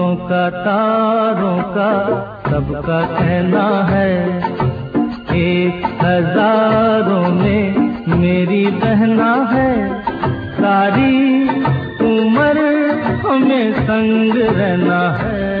फूलों का, तारों का सबका कहना है, एक हज़ारों में मेरी बहना है। सारी उम्र हमें संग रहना है।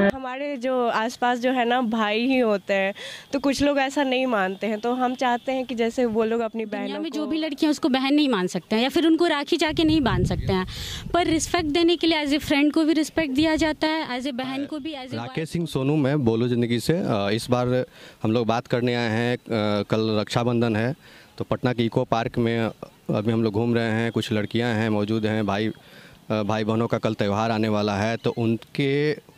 हमारे जो आसपास जो है ना भाई ही होते हैं तो कुछ लोग ऐसा नहीं मानते हैं। तो हम चाहते हैं कि जैसे वो लोग अपनी बहनों में जो भी लड़कियाँ उसको बहन नहीं मान सकते हैं या फिर उनको राखी जाके नहीं बाँध सकते हैं। पर रिस्पेक्ट देने के लिए एज ए फ्रेंड को भी रिस्पेक्ट दिया जाता है एज ए बहन को भी एज ए राकेश सिंह सोनू मैं बोलो ज़िंदगी से इस बार हम लोग बात करने आए हैं कल रक्षाबंधन है तो पटना के इको पार्क में अभी हम लोग घूम रहे हैं कुछ लड़कियाँ हैं मौजूद हैं भाई भाई बहनों का कल त्यौहार आने वाला है तो उनके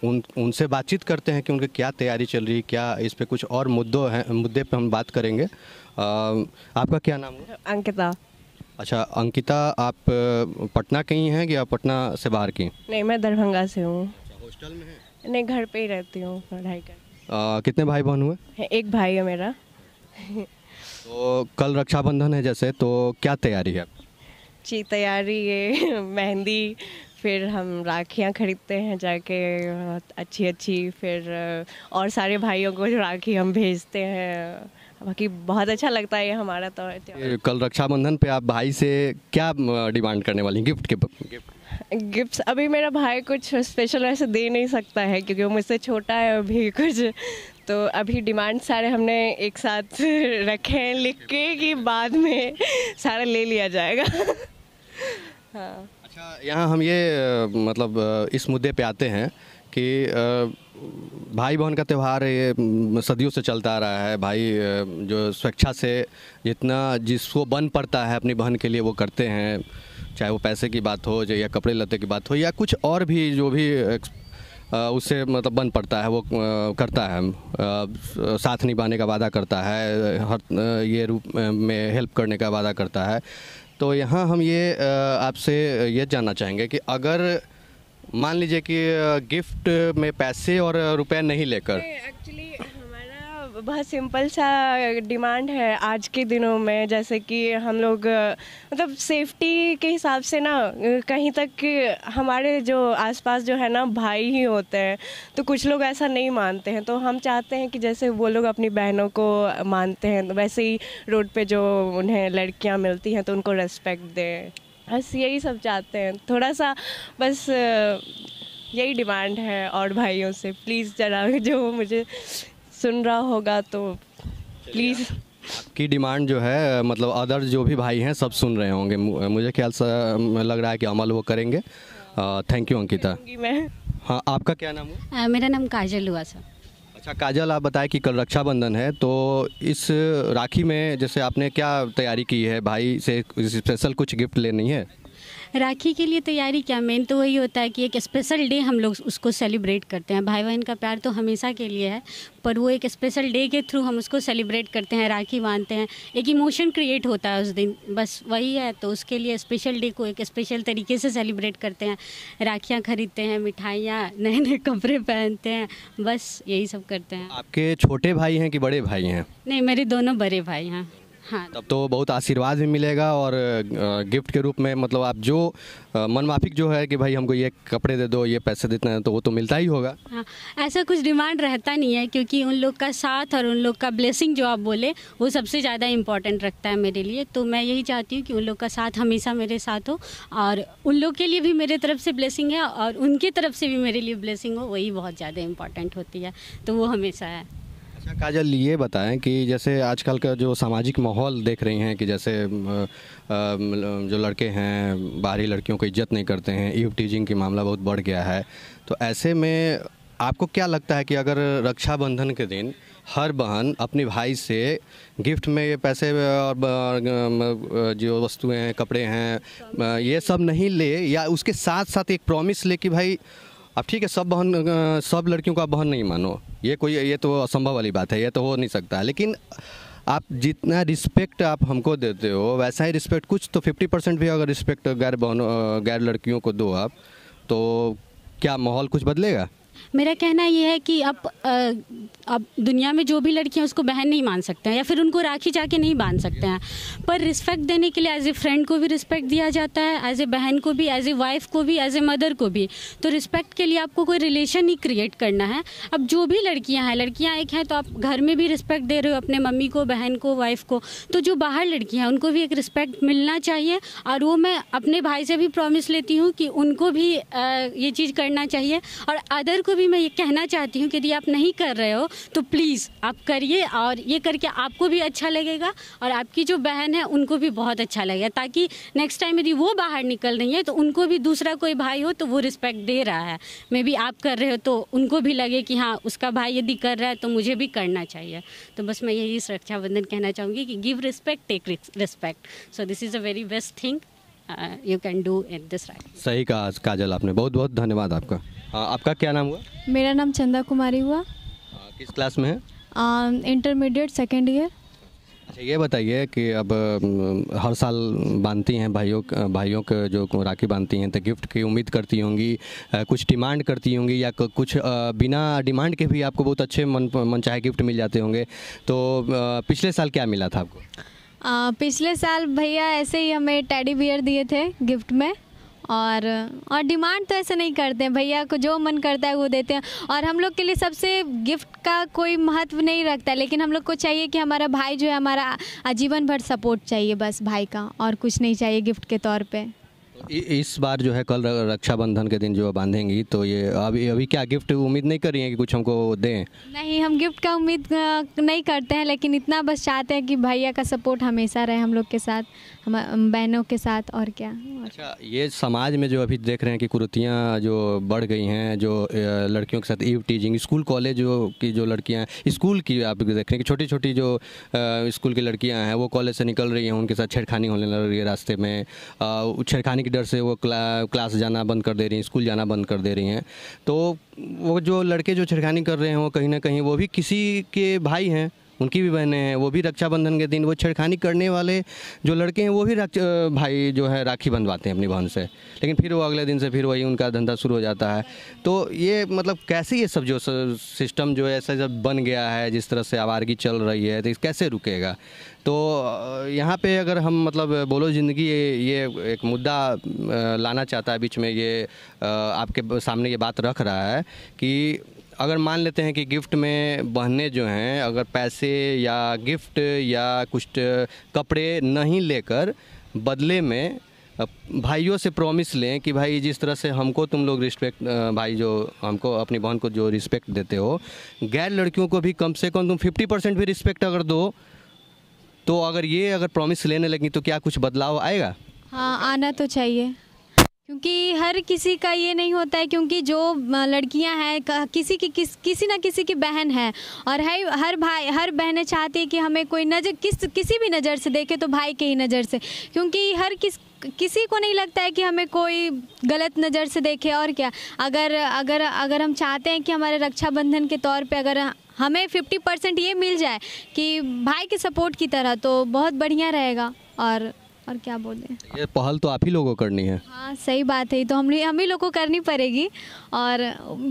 उन उनसे बातचीत करते हैं कि उनकी क्या तैयारी चल रही है क्या इस पे कुछ और मुद्दों हैं मुद्दे पे हम बात करेंगे। आपका क्या नाम है? अंकिता। अच्छा अंकिता आप पटना की ही हैं आप पटना से बाहर की नहीं मैं दरभंगा से हूँ। हॉस्टल में हैं? नहीं घर पे ही रहती हूँ पढ़ाई कर कितने भाई बहन हुए एक भाई है मेरा। तो कल रक्षाबंधन है जैसे तो क्या तैयारी है? जी तैयारी ये मेहंदी फिर हम राखियाँ खरीदते हैं जाके अच्छी अच्छी फिर और सारे भाइयों को राखी हम भेजते हैं। बाकी बहुत अच्छा लगता है ये हमारा तो कल रक्षाबंधन पे आप भाई से क्या डिमांड करने वाली गिफ्ट के गिफ्ट। गिफ्ट्स? अभी मेरा भाई कुछ स्पेशल वैसे दे नहीं सकता है क्योंकि वो मुझसे छोटा है अभी कुछ। तो अभी डिमांड सारे हमने एक साथ रखे हैं लिख के कि बाद में सारा ले लिया जाएगा। हाँ। अच्छा यहाँ हम ये मतलब इस मुद्दे पे आते हैं कि भाई बहन का त्यौहार ये सदियों से चलता आ रहा है। भाई जो स्वेच्छा से जितना, जिसको बन पड़ता है अपनी बहन के लिए वो करते हैं, चाहे वो पैसे की बात हो, या कपड़े लत्ते की बात हो, या कुछ और भी, जो भी उससे मतलब बन पड़ता है, वो करता है। साथ निभाने का वादा करता है, हर ये रूप में हेल्प करने का वादा करता है। तो यहाँ हम ये आपसे ये जानना चाहेंगे कि अगर मान लीजिए कि गिफ्ट में पैसे और रुपए नहीं लेकर एक्चुअली बहुत सिंपल सा डिमांड है आज के दिनों में, जैसे कि हम लोग मतलब सेफ्टी के हिसाब से ना, कहीं तक हमारे जो आसपास जो है ना, भाई ही होते हैं तो कुछ लोग ऐसा नहीं मानते हैं। तो हम चाहते हैं कि जैसे वो लोग अपनी बहनों को मानते हैं तो वैसे ही रोड पे जो उन्हें लड़कियाँ मिलती हैं तो उनको रेस्पेक्ट दें। बस यही सब चाहते हैं। थोड़ा सा बस, यही डिमांड है और भाइयों से। प्लीज़ जरा जो मुझे सुन रहा होगा तो प्लीज़। की डिमांड जो है मतलब अदर जो भी भाई हैं सब सुन रहे होंगे। मुझे ख्याल से लग रहा है कि अमल वो करेंगे। Thank you Ankita. मैं। हाँ आपका क्या नाम है मेरा नाम काजल हुआ सर अच्छा काजल आप बताएँ कि कल रक्षाबंधन है तो इस राखी में जैसे आपने क्या तैयारी की है? भाई से स्पेशल कुछ गिफ्ट लेनी है? राखी के लिए तैयारी क्या? मेन तो वही होता है कि एक स्पेशल डे हम लोग उसको सेलिब्रेट करते हैं। भाई बहन का प्यार तो हमेशा के लिए है पर वो एक स्पेशल डे के थ्रू हम उसको सेलिब्रेट करते हैं राखी बांधते हैं। एक इमोशन क्रिएट होता है उस दिन। बस वही है तो उसके लिए स्पेशल डे को एक स्पेशल तरीके से सेलिब्रेट करते हैं। राखियाँ खरीदते हैं मिठाइयाँ नए नए कपड़े पहनते हैं बस यही सब करते हैं। आपके छोटे भाई हैं कि बड़े भाई हैं? नहीं मेरे दोनों बड़े भाई हैं। हाँ। तब तो बहुत आशीर्वाद भी मिलेगा और गिफ्ट के रूप में मतलब आप जो मनमाफिक जो है कि भाई हमको ये कपड़े दे दो ये पैसे देते हैं तो वो तो मिलता ही होगा। हाँ ऐसा कुछ डिमांड रहता नहीं है क्योंकि उन लोग का साथ और उन लोग का ब्लेसिंग जो आप बोले वो सबसे ज़्यादा इम्पोर्टेंट रखता है मेरे लिए। तो मैं यही चाहती हूँ कि उन लोग का साथ हमेशा मेरे साथ हो और उन लोग के लिए भी मेरे तरफ़ से ब्लेसिंग है और उनकी तरफ़ से भी मेरे लिए ब्लेसिंग हो वही बहुत ज़्यादा इम्पोर्टेंट होती है। तो वो हमेशा है। अच्छा काजल, ये बताएँ कि जैसे आजकल का जो सामाजिक माहौल देख रही हैं कि जैसे जो लड़के हैं, बाहरी लड़कियों को इज़्ज़त नहीं करते हैं, ईव टीजिंग की मामला बहुत बढ़ गया है तो ऐसे में आपको क्या लगता है कि अगर रक्षाबंधन के दिन हर बहन अपने भाई से गिफ्ट में ये पैसे और जो वस्तुएँ हैं कपड़े हैं ये सब नहीं ले या उसके साथ साथ एक प्रॉमिस ले कि भाई अब ठीक है, सब बहन सब लड़कियों का बहन नहीं मानो। ये कोई, ये तो असंभव वाली बात है, ये तो हो नहीं सकता। है लेकिन आप जितना रिस्पेक्ट आप हमको देते हो, वैसा ही रिस्पेक्ट कुछ तो फिफ्टी परसेंट भी अगर रिस्पेक्ट गैर बहनों गैर लड़कियों को दो आप तो क्या माहौल कुछ बदलेगा? मेरा कहना ये है कि अब अब दुनिया में जो भी लड़कियाँ उसको बहन नहीं मान सकते हैं, या फिर उनको राखी जाके नहीं बाँध सकते हैं। पर रिस्पेक्ट देने के लिए एज ए फ्रेंड को भी रिस्पेक्ट दिया जाता है एज ए बहन को भी एज ए वाइफ को भी एज ए मदर को भी। तो रिस्पेक्ट के लिए आपको कोई रिलेशन ही क्रिएट करना है। अब जो भी लड़कियाँ हैं, लड़कियाँ एक हैं तो आप घर में भी रिस्पेक्ट दे रहे हो अपने मम्मी को, बहन को वाइफ को। तो जो बाहर लड़कियाँ हैं, उनको भी एक रिस्पेक्ट मिलना चाहिए, और वो मैं अपने भाई से भी प्रॉमिस लेती हूँ कि उनको भी ये चीज़ करना चाहिए। और अदर को भी मैं ये कहना चाहती हूँ कि यदि आप नहीं कर रहे हो तो प्लीज़ आप करिए और ये करके आपको भी अच्छा लगेगा और आपकी जो बहन है, उनको भी बहुत अच्छा लगेगा। ताकि नेक्स्ट टाइम यदि वो बाहर निकल रही है तो उनको भी दूसरा कोई भाई हो तो वो रिस्पेक्ट दे रहा है। मे बी आप कर रहे हो तो उनको भी लगे कि हाँ उसका भाई यदि कर रहा है तो मुझे भी करना चाहिए। तो बस मैं यही रक्षाबंधन कहना चाहूँगी कि give respect take respect so this is a very best thing you can do in this right सही कहा काजल आपने। बहुत बहुत धन्यवाद आपका। हाँ, आपका क्या नाम हुआ? मेरा नाम चंदा कुमारी हुआ। हाँ, किस क्लास में है? इंटरमीडिएट सेकेंड ईयर अच्छा ये बताइए कि अब हर साल बांधती हैं भाइयों भाइयों के जो राखी बांधती हैं तो गिफ्ट की उम्मीद करती होंगी कुछ डिमांड करती होंगी या कुछ बिना डिमांड के भी आपको बहुत अच्छे मन मन चाहे गिफ्ट मिल जाते होंगे। तो पिछले साल क्या मिला था आपको? आ, पिछले साल भैया ऐसे ही हमें टेडी बियर दिए थे गिफ्ट में और और डिमांड तो ऐसे नहीं करते हैं। भैया को जो मन करता है वो देते हैं। और हम लोग के लिए सबसे गिफ्ट का कोई महत्व नहीं रखता लेकिन हम लोग को चाहिए कि हमारा भाई जो है हमारा आजीवन भर सपोर्ट चाहिए बस भाई का और कुछ नहीं चाहिए गिफ्ट के तौर पे। इ- इस बार जो है कल रक्षाबंधन के दिन जो बांधेंगी तो ये अभी अभी क्या गिफ्ट उम्मीद नहीं कर रही है कि कुछ हमको दें? नहीं, हम गिफ्ट का उम्मीद नहीं करते हैं, लेकिन इतना बस चाहते हैं कि भैया का सपोर्ट हमेशा रहे हम लोग के साथ। हम बहनों के साथ और क्या? अच्छा ये समाज में जो अभी देख रहे हैं कि कुरीतियाँ जो बढ़ गई हैं जो लड़कियों के साथ ईव टीजिंग स्कूल कॉलेज जो की जो लड़कियाँ स्कूल की आप देख रहे हैं कि छोटी छोटी जो स्कूल की लड़कियाँ हैं वो कॉलेज से निकल रही हैं उनके साथ छेड़खानी होने लग रही है रास्ते में। छेड़खानी के डर से वो क्ला, क्लास जाना बंद कर दे रही हैं स्कूल जाना बंद कर दे रही हैं। तो वो जो लड़के जो छेड़खानी कर रहे हैं वो कहीं ना कहीं वो भी किसी के भाई हैं। उनकी भी बहनें हैं वो भी रक्षाबंधन के दिन वो छेड़खानी करने वाले जो लड़के हैं वो भी भाई जो है राखी बंधवाते हैं अपनी बहन से। लेकिन फिर वो अगले दिन से फिर वही उनका धंधा शुरू हो जाता है। तो ये मतलब कैसे ये सब जो सिस्टम जो है ऐसा जब बन गया है जिस तरह से आवारगी चल रही है तो कैसे रुकेगा? तो यहाँ पे अगर हम मतलब बोलो ज़िंदगी ये, ये एक मुद्दा लाना चाहता है बीच में ये आपके सामने ये बात रख रहा है कि अगर मान लेते हैं कि गिफ्ट में बहनें जो हैं, अगर पैसे या गिफ्ट या कुछ कपड़े नहीं लेकर बदले में भाइयों से प्रॉमिस लें कि भाई जिस तरह से हमको तुम लोग रिस्पेक्ट भाई जो हमको अपनी बहन को जो रिस्पेक्ट देते हो, गैर लड़कियों को भी कम से कम तुम फिफ्टी परसेंट भी रिस्पेक्ट अगर दो तो अगर ये अगर प्रॉमिस लेने लगी तो क्या कुछ बदलाव आएगा? हाँ आना तो चाहिए। क्योंकि हर किसी का ये नहीं होता है क्योंकि जो लड़कियाँ हैं किसी की किस, किसी ना किसी की बहन है। और है, हर भाई, हर बहनें चाहती है कि हमें कोई नज़र, किस, किसी भी नज़र से देखे तो भाई के ही नज़र से। क्योंकि हर किस, किसी को नहीं लगता है कि हमें कोई गलत नज़र से देखे और क्या। अगर अगर अगर हम चाहते हैं कि हमारे रक्षाबंधन के तौर पे अगर हमें फिफ्टी परसेंट ये मिल जाए कि भाई के सपोर्ट की तरह तो बहुत बढ़िया रहेगा। और और क्या बोले? ये पहल तो आप ही लोगों को करनी है। हाँ सही बात है तो हम हम ही लोगों को करनी पड़ेगी। और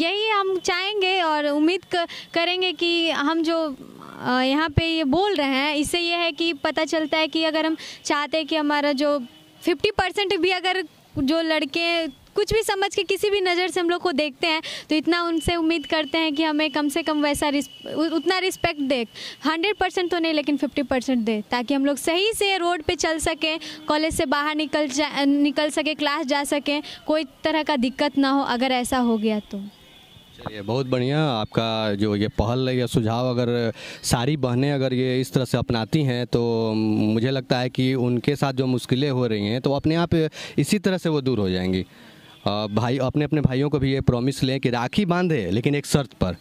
यही हम चाहेंगे और उम्मीद करेंगे कि हम जो यहाँ पे ये बोल रहे हैं इससे ये है कि पता चलता है कि अगर हम चाहते हैं कि हमारा जो फिफ्टी परसेंट भी अगर जो लड़के कुछ भी समझ के किसी भी नज़र से हम लोग को देखते हैं तो इतना उनसे उम्मीद करते हैं कि हमें कम से कम वैसा उतना रिस्पेक्ट दे। हंड्रेड परसेंट तो नहीं, लेकिन फिफ्टी परसेंट दे, ताकि हम लोग सही से रोड पे चल सकें कॉलेज से बाहर निकल जा, निकल सके क्लास जा सकें, कोई तरह का दिक्कत ना हो, अगर ऐसा हो गया तो। चलिए, बहुत बढ़िया, आपका जो ये पहल या सुझाव अगर सारी बहनें अगर ये इस तरह से अपनाती हैं तो मुझे लगता है कि उनके साथ जो मुश्किलें हो रही हैं तो अपने आप इसी तरह से वो दूर हो जाएँगी। भाई अपने अपने भाइयों को भी ये प्रॉमिस लें कि राखी बांधे लेकिन एक शर्त पर।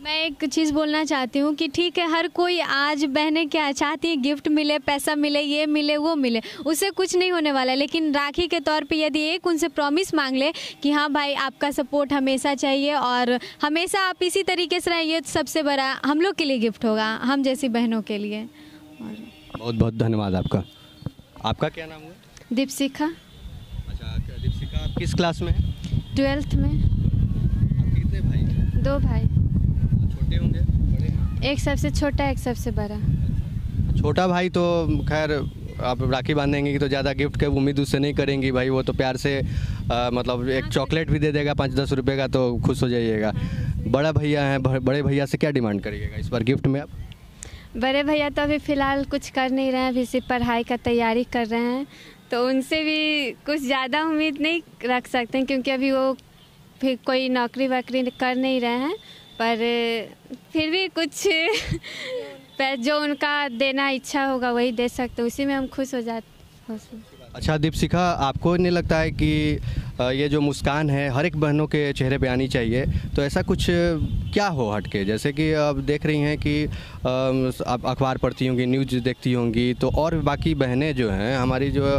मैं एक चीज़ बोलना चाहती हूँ कि ठीक है हर कोई आज बहनें क्या चाहती हैं गिफ्ट मिले पैसा मिले ये मिले वो मिले उससे कुछ नहीं होने वाला है। लेकिन राखी के तौर पे यदि एक उनसे प्रॉमिस मांग ले कि हाँ भाई आपका सपोर्ट हमेशा चाहिए और हमेशा आप इसी तरीके से रहिए तो सबसे बड़ा हम लोग के लिए गिफ्ट होगा हम जैसी बहनों के लिए। और बहुत बहुत धन्यवाद आपका। आपका क्या नाम हुआ? दीपशिखा। आप किस क्लास में है? ट्वेल्थ में। कितने भाई हैं? दो भाई। छोटे होंगे? बड़े एक सबसे छोटा एक सबसे बड़ा। छोटा भाई तो खैर आप राखी बांधेंगे तो ज़्यादा गिफ्ट के उम्मीद उससे नहीं करेंगी भाई वो तो प्यार से आ, मतलब एक चॉकलेट भी दे देगा पाँच दस रुपए का तो खुश हो जाइएगा। बड़ा भैया हैं बड़े भैया से क्या डिमांड करिएगा इस बार गिफ्ट में आप? बड़े भैया तो अभी फ़िलहाल कुछ कर नहीं रहे हैं अभी सिर्फ़ पढ़ाई का तैयारी कर रहे हैं। तो उनसे भी कुछ ज़्यादा उम्मीद नहीं रख सकते हैं, क्योंकि अभी वो फिर कोई नौकरी वाकरी कर नहीं रहे हैं। पर फिर भी कुछ जो उनका देना इच्छा होगा वही दे सकते उसी में हम खुश हो जाते अच्छा दीपशिखा, आपको नहीं लगता है कि ये जो मुस्कान है, हर एक बहनों के चेहरे पे आनी चाहिए। तो ऐसा कुछ क्या हो हटके? जैसे कि अब देख रही हैं कि आप अखबार पढ़ती होंगी, न्यूज़ देखती होंगी तो और बाकी बहनें जो हैं, हमारी जो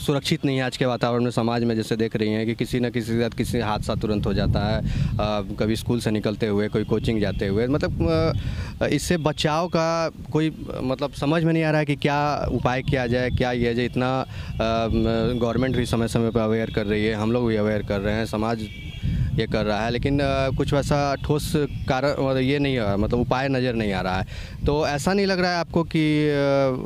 सुरक्षित नहीं है आज के वातावरण में समाज में, जैसे देख रही हैं कि किसी न किसी के साथ किसी हादसा तुरंत हो जाता है कभी स्कूल से निकलते हुए, कोई कोचिंग जाते हुए। मतलब इससे बचाव का कोई मतलब समझ में नहीं आ रहा है कि क्या उपाय किया जाए, क्या किया जाए, इतना गवर्नमेंट भी समय समय पर अवेयर कर रही है, हम लोग भी अवेयर कर रहे हैं, समाज ये कर रहा है, लेकिन कुछ वैसा ठोस कारण ये नहीं है मतलब उपाय नज़र नहीं आ रहा है। तो ऐसा नहीं लग रहा है आपको कि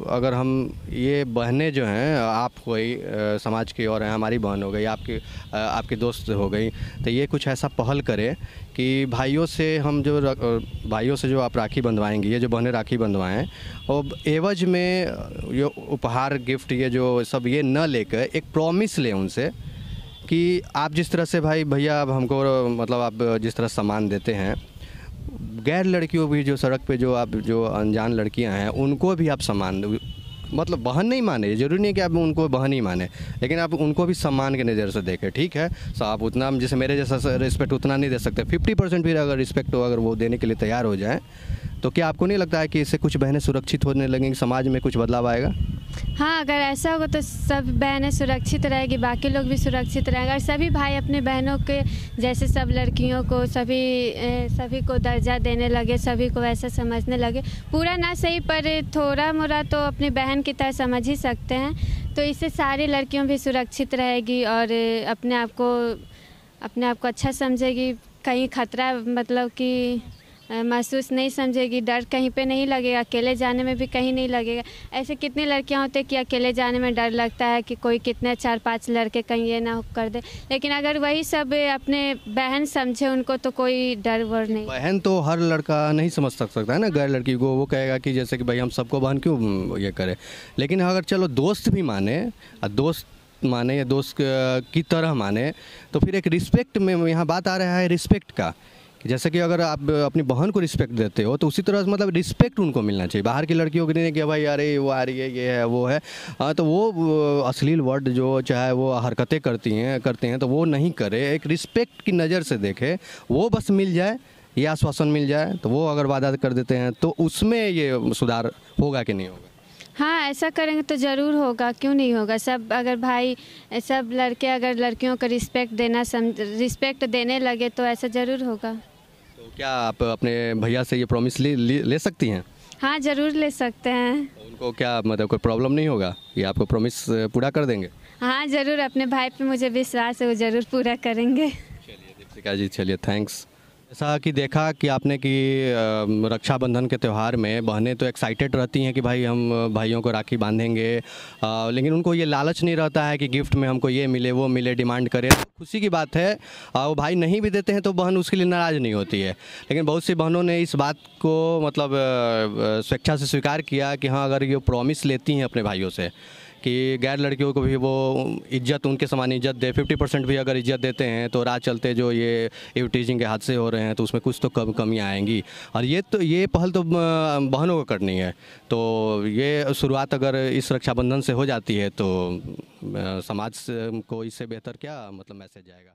अगर हम ये बहनें जो हैं, आप कोई समाज की और हैं, हमारी बहन हो गई, आपकी आपकी दोस्त हो गई तो ये कुछ ऐसा पहल करें कि भाइयों से हम जो भाइयों से जो आप राखी बंधवाएँगे, ये जो बहनें राखी बंधवाएँ और एवज में ये, उपहार, गिफ्ट, ये जो सब, ये न लेकर एक प्रॉमिस लें उनसे कि आप जिस तरह से भाई, भैया, अब हमको मतलब आप जिस तरह सामान देते हैं, गैर लड़कियों भी जो सड़क पे जो आप, जो अनजान लड़कियाँ हैं, उनको भी आप सामान दो। मतलब बहन नहीं माने ज़रूरी नहीं कि आप उनको बहन ही माने, लेकिन आप उनको भी सम्मान के नज़र से देखें, ठीक है सो आप उतना, जैसे मेरे जैसा रिस्पेक्ट उतना नहीं दे सकते फिफ्टी परसेंट भी अगर रिस्पेक्ट हो, अगर वो देने के लिए तैयार हो जाएँ तो क्या आपको नहीं लगता है कि इससे कुछ बहनें सुरक्षित होने लगेंगी, समाज में कुछ बदलाव आएगा हाँ अगर ऐसा होगा तो सब बहनें सुरक्षित रहेगी, बाकी लोग भी सुरक्षित रहेंगे। और सभी भाई अपने बहनों के, जैसे सब लड़कियों को, सभी सभी को दर्जा देने लगे, सभी को वैसा समझने लगे। पूरा ना सही, पर थोड़ा मोड़ा तो अपनी बहन की तरह समझ ही सकते हैं। तो इससे सारी लड़कियों भी सुरक्षित रहेगी और अपने आप को, अपने आप को अच्छा समझेगी। कहीं खतरा मतलब कि महसूस नहीं समझेगी, डर कहीं पे नहीं लगेगा, अकेले जाने में भी कहीं नहीं लगेगा। ऐसे कितनी लड़कियाँ होते हैं कि अकेले जाने में डर लगता है कि कोई कितने चार पाँच लड़के कहीं ये ना कर दे। लेकिन अगर वही सब अपने बहन समझे उनको तो कोई डर वर नहीं। बहन तो हर लड़का नहीं समझ सक, सकता है ना, गैर लड़की को। वो कहेगा कि जैसे कि भाई हम सबको बहन क्यों ये करें? लेकिन अगर चलो दोस्त भी माने दोस्त माने या दोस्त की तरह माने तो फिर एक रिस्पेक्ट में यहाँ बात आ रहा है रिस्पेक्ट कि। जैसे कि अगर आप अपनी बहन को रिस्पेक्ट देते हो तो उसी तरह से मतलब रिस्पेक्ट उनको मिलना चाहिए। बाहर की लड़कियों के नहीं कि भाई, अरे, वो आ रही है, ये है, वो है। हाँ तो वो अश्लील वर्ड जो चाहे वो हरकतें करती हैं, करते हैं तो वो नहीं करे। एक रिस्पेक्ट की नज़र से देखे, वो बस मिल जाए, ये आश्वासन मिल जाए तो वो अगर वादा कर देते हैं तो उसमें ये सुधार होगा कि नहीं होगा? हाँ ऐसा करेंगे तो ज़रूर होगा, क्यों नहीं होगा? सब अगर भाई, सब लड़के अगर लड़कियों को रिस्पेक्ट देना सम रिस्पेक्ट देने लगे तो ऐसा ज़रूर होगा। तो क्या आप अपने भैया से ये प्रॉमिस ले, ले, ले सकती हैं? हाँ ज़रूर ले सकते हैं। उनको क्या मतलब कोई प्रॉब्लम नहीं होगा? ये आपको प्रॉमिस पूरा कर देंगे? हाँ ज़रूर। अपने भाई पे मुझे विश्वास है वो ज़रूर पूरा करेंगे। चलिए दीपिका जी चलिए थैंक्स जैसा कि देखा कि आपने कि रक्षाबंधन के त्यौहार में बहनें तो एक्साइटेड रहती हैं कि भाई हम भाइयों को राखी बांधेंगे। लेकिन उनको ये लालच नहीं रहता है कि गिफ्ट में हमको ये मिले, वो मिले डिमांड करे। खुशी की बात है वो भाई नहीं भी देते हैं तो बहन उसके लिए नाराज़ नहीं होती है। लेकिन बहुत सी बहनों ने इस बात को मतलब स्वेच्छा से स्वीकार किया कि हाँ अगर ये प्रॉमिस लेती हैं अपने भाइयों से कि गैर लड़कियों को भी वो इज़्ज़त, उनके समान इज़्ज़त दे। फिफ्टी परसेंट भी अगर इज़्ज़त देते हैं तो रात चलते जो ये टीचिंग के हादसे हो रहे हैं तो उसमें कुछ तो कम कमियाँ आएँगी। और ये तो ये पहल तो बहनों को करनी है। तो ये शुरुआत अगर इस रक्षाबंधन से हो जाती है तो समाज को इससे बेहतर क्या मतलब मैसेज जाएगा